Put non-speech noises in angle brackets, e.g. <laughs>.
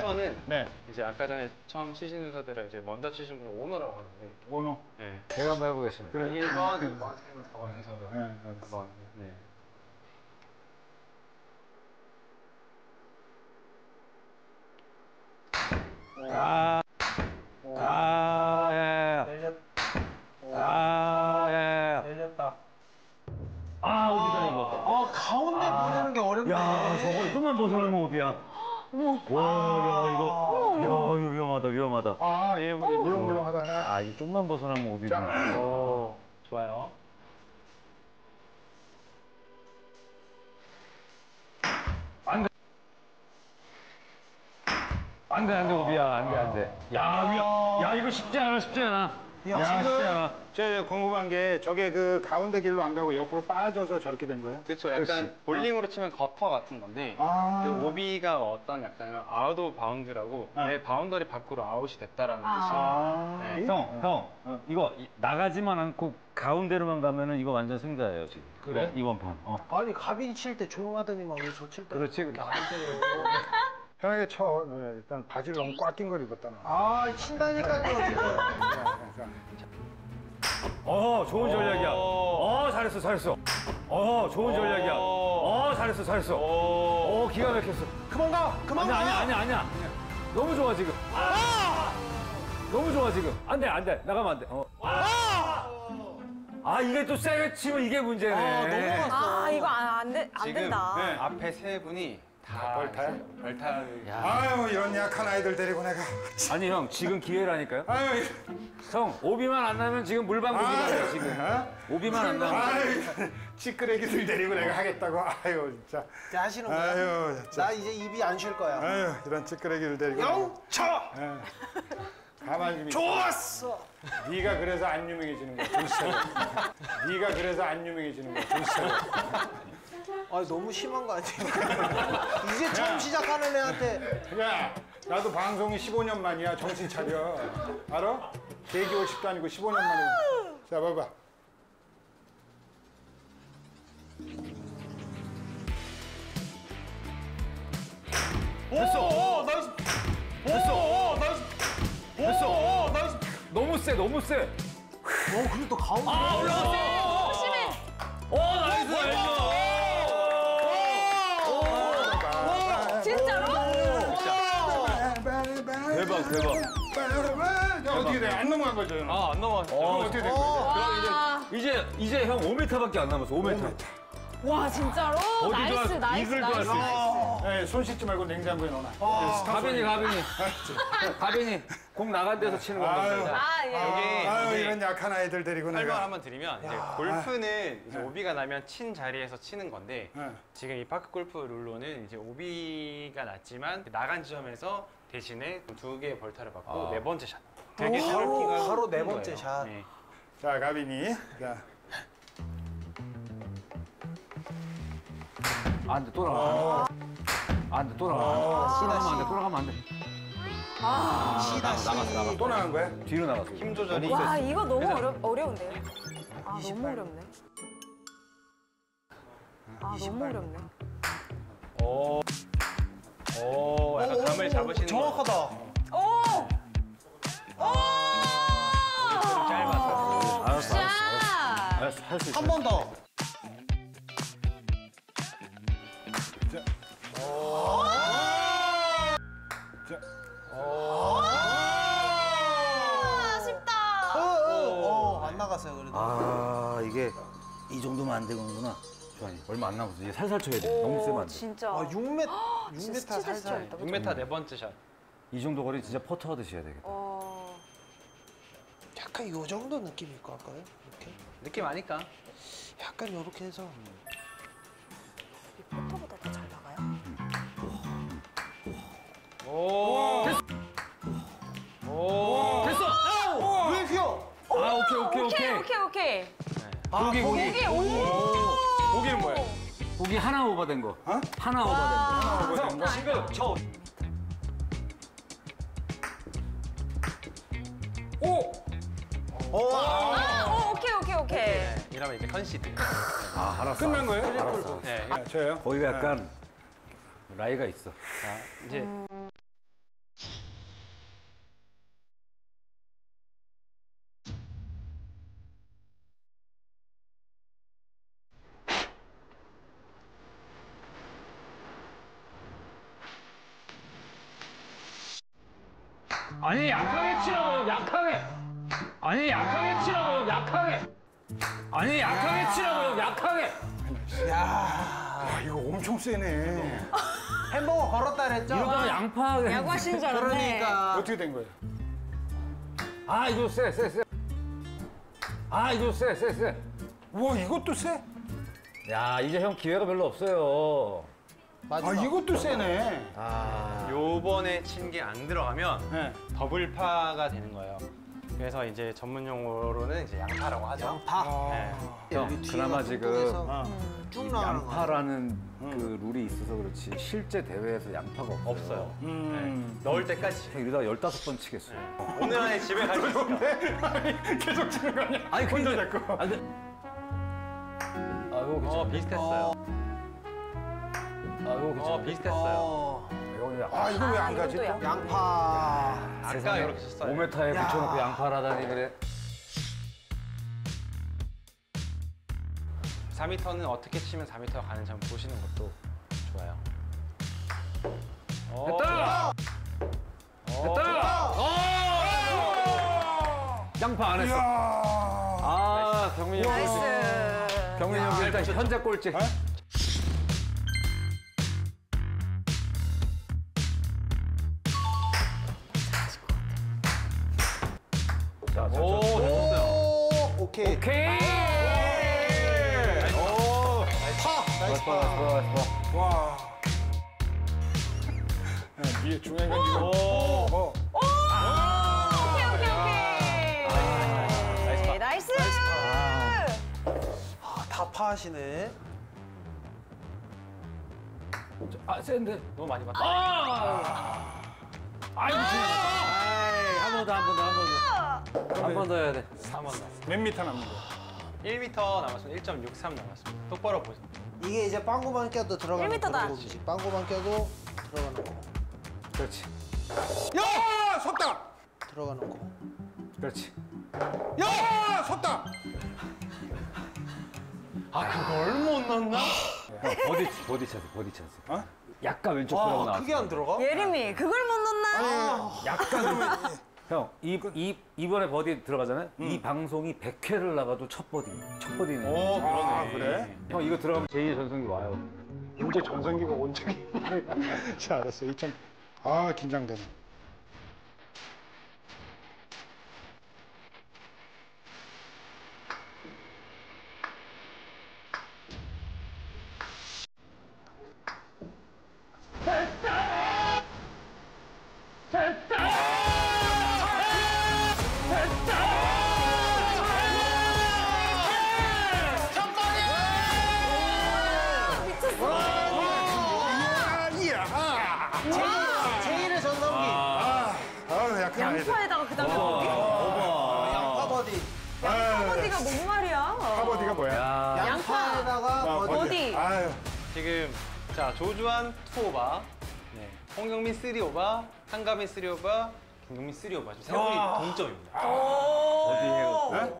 순서는 네. 이제 아까 전에 처음 치시는 선수들은 이제 먼저 치신 분을 오너라고 하는데 오너. 네. 제가 한번 해보겠습니다. 그래 1번, 2번, 3번, 네, 네. 4번 네. 아, 아, 예. 아, 예. 열렸다. 아, 어디다 이거. 아 가운데 보내는 게 어렵네. 야, 저거 좀만 벗어나면 어디야? 와, 야, 이거. 야, 이거 위험하다, 위험하다. 아, 예, 물렁물렁하다. 아, 이거 좀만 벗어나면 어디야? 오, 좋아요. 안 돼, 안 돼, 오비야. 안 돼, 안 돼. 야, 위험. 야, 이거 쉽지 않아, 쉽지 않아. 야, 않아. 제가 궁금한 게 저게 그 가운데 길로 안 가고 옆으로 빠져서 저렇게 된 거예요? 그렇죠. 약간 볼링으로 치면 gutter 같은 건데 아. 그 오비가 어떤 약간 out of bound라고 아. 내 boundary 밖으로 아웃이 됐다라는 아. 뜻이에요. 네. 형, 형, 이거 이- 나가지만 않고 가운데로만 가면은 이거 완전 승자예요, 지금. 그래? 이번 판. 어. 아니 가빈 칠 때 조용하더니만 왜저칠 때? 그렇지. 편하게 쳐. 네, 일단 바지를 너무 꽉 낀 걸 입었다. 너. 아 친다니까요 지금. 어, 좋은 전략이야. 어, 잘했어, 잘했어. 어, 좋은 전략이야. 어, 잘했어, 잘했어. 어, 기가 막혔어. 그만 가, 그만 아니야, 가. 아니야, 아니야, 아니야. 너무 좋아, 지금. 너무 좋아, 지금. 안 돼, 안 돼. 나가면 안 돼. 어. 아, 이게 또 세게 치면 이게 문제네. 아, 넘어갔어. 아 이거 안, 안, 돼, 안 지금 된다. 네, 앞에 세 분이 다 벌타야? 이제 벌타를 아유, 이런 약한 아이들 데리고 내가. 아니, 형, 지금 기회라니까요. 아유, 형, 오비만 안 나면 지금 아유, 지금. 어? 오비만 안 나면. 아유, 찌끄레기들 데리고 내가 하겠다고. 아유, 진짜. 이제 하시는 거야. 아유, 진짜. 나 이제 입이 안 쉴 거야. 아유, 이런 찌끄레기를 데리고. 영쳐. 예. 가만히 좀 있어. 좋았어. 네가 그래서 안 유명해지는 거야. <laughs> 네가 그래서 안 유명해지는 거야. 아 너무 심한 거 아니에요? <laughs> 이제 처음 시작하는 애한테 야, 나도 방송이 15년 만이야. 정신 차려. 알아? 개개월씩도 아니고 15년 만이야. 자, 봐봐. 됐어. 오, nice. 됐어. 오, nice. 됐어. 오, nice. 너무 세, 너무 세. 어, 그리고 또 가운데. 아, 올라갔어. 심해. 오, nice, nice. 진짜로? 대박, 대박. 어떻게 돼? 안 넘어간 거죠? 아, 안 넘어갔어요. 그럼 어떻게 된 거죠? 와, 이제, 이제 형 5m밖에 안 남았어, 5m. 와 진짜로? nice 할- nice nice. 네, 손 씻지 말고 냉장고에 넣어놔. 가빈이, 가빈이. <laughs> 가빈이, 공 나간 데서 치는 겁니다. 아 예. 여기 아유, 우리 이런 약한 아이들 데리고 설명 내가. 한번 드리면 이제 골프는 이제 오비가 나면 친 자리에서 치는 건데 네. 지금 이 파크 골프 룰로는 이제 오비가 났지만 나간 지점에서 대신에 두 개의 벌타를 받고 아. 네 번째 샷. 되게 바로, 바로 큰네 번째 거예요. 샷. 네. 자, 가빈이. 자, 안 돼, 또 나가. 안 돼, 또 나가. 또 나가면 안 돼, 또 나가면 안 돼. 시다 시. 또 나간 거야? 뒤로 나갔어. 힘 조절이 와 이거 너무 어려 어려운데요? 아 너무 어렵네. 아 너무 어렵네. 오, 오, 약간 감을 잡으시는 거 정확하다. 오! 오! 좀 짧아서. 알았어, 자! 알았어, 할수 있어. 한 번 더. 나갔어요 그래도. 아, 이게 이 정도면 안 되는구나. 주환이, 얼마 안 남았어. 이제 살살 쳐야 돼. 너무 세면 안 돼. 진짜. 아, 6m, 진짜 6m 스치듯이 살살. 쳤다. 6m 네 번째 샷. 이 정도 거리 진짜 퍼터 하듯이 해야 되겠다. 어. 약간 요 정도 느낌일 것 같아요. 이렇게. 느낌 아니까. 약간 요렇게 해서. 포터보다 더 잘 나가요? 오. 오. 아, 고기, 고기. 오케이 오. 보기는 뭐예요? 보기 하나 오버된 거. 어? 하나 오버된 거. 아. 오버된 거? 지금 저. 오! 어, 아, 오, 오케이 오케이 오케이. 네, 이러면 이제 concede. 아, 알았어. 끝난 거예요? 네. 네, 저요? 거기가 약간 lie가 있어. 자, 이제 아니 약하게 치라고 약하게. 아니 약하게 치라고 약하게. 아니 약하게 치라고 약하게. 아, 이거 엄청 세네. 햄버거 걸었다 그랬죠? 이러다가 양파하게. 야구하시는 줄 알았네. 그러니까 어떻게 된 거예요? 아 이거 세 세 세. 아 이거 세 세 세. 우와, 이것도 세? 야 이제 형 기회가 별로 없어요. 아, 마지막. 이것도 세네. 아. 요번에 친 게 안 들어가면 네. 더블파가 되는 거예요. 그래서 이제 전문 용어로는 이제 양파라고 하죠. 양파. 네. 형, 여기 뒤에 그나마 가 지금 어. 쭉 나가는 거. 양파라는 그 룰이 있어서 그렇지 실제 대회에서 양파가 없어요. 없어요. 음. 네. 넣을 때까지. 형 이러다가 열다섯 번 치겠어요. 오늘 안에 집에 갈 수 있을까? <laughs> 계속 치는 거 아니야? 아니 혼자 잡고. 아니 근데 아이고 어. 비슷했어요. 아이고 어 괜찮네. 비슷했어요. 어, 이거 그냥 아, 이거 왜안 아, 가지? 이것도 또? 양- 양파. 아까 세상에 이렇게 쳤어요. 5m에 붙여놓고 양파라다니 그래. 4m는 어떻게 치면 4m가 가는지 한번 보시는 것도 좋아요. 어, 됐다! 됐다! 양파 안 했어. 이야. 아 경민이 형. 경민이 형 일단 현재 꼴찌. 자, 파. 좋았어, 좋았어. 와. 네, 위에 중요한 건 이거. 어. 오케이, 오케이, 오케이. nice. 아, 다 파하시네. 아, 센데. 너무 많이 봤다. 아! 아이고, 한번 더, 한 번 더, 한 번 더. 한 번 더 해야 돼. 3번 남았어. 몇 미터 남는 거? 1m 남았으면 1.63 남았습니다. 똑바로 보세요. 이게 이제 빵구만 껴도 들어가는 1m 다. 그런 거지. 빵구만 껴도 들어가는 거. 그렇지. 야! 섰다! 들어가는 거. 그렇지. 야! 섰다! 아 그걸 못 넣나? 형, 버디, 버디 찬스, 버디 찬스. 어? 약간 왼쪽 나왔어. 크게 안 들어가? 예림이 그걸 못 넣나? 약간. 형, 이, 이, 이번에 버디 들어가잖아요? 이 방송이 100회를 나가도 첫 버디. 첫 버디네. 오 그러네. 아, 그래? 형, 이거 들어가면 제2의 전성기 와요. 이제 전성기가 온 적이. <laughs> 자, 알았어. 2000. 아, 긴장되네. 버디가 뭔 말이야? 하버디가 뭐야? 야. 양파에다가 아, 버디. 버디. 아유. 지금 자 조주한 two over, 네. 홍경민 three over, 한가빈 three over, 김경민 three over 지금 세 분이 동점입니다. 오. 어디 해요? 네?